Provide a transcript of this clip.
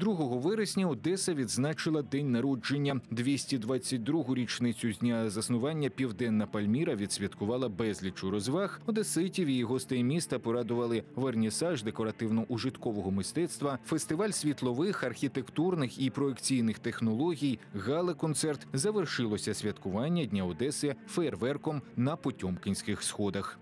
2 вересня Одеса відзначила день народження. 222-гу річницю з дня заснування Південна Пальміра відсвяткувала безлічу розваг. Одеситів і гостей міста порадували вернісаж декоративно-ужиткового мистецтва, фестиваль світлових, архітектурних і проекційних технологій, гала-концерт. Завершилося святкування Дня Одеси феєрверком на Потьомкінських сходах.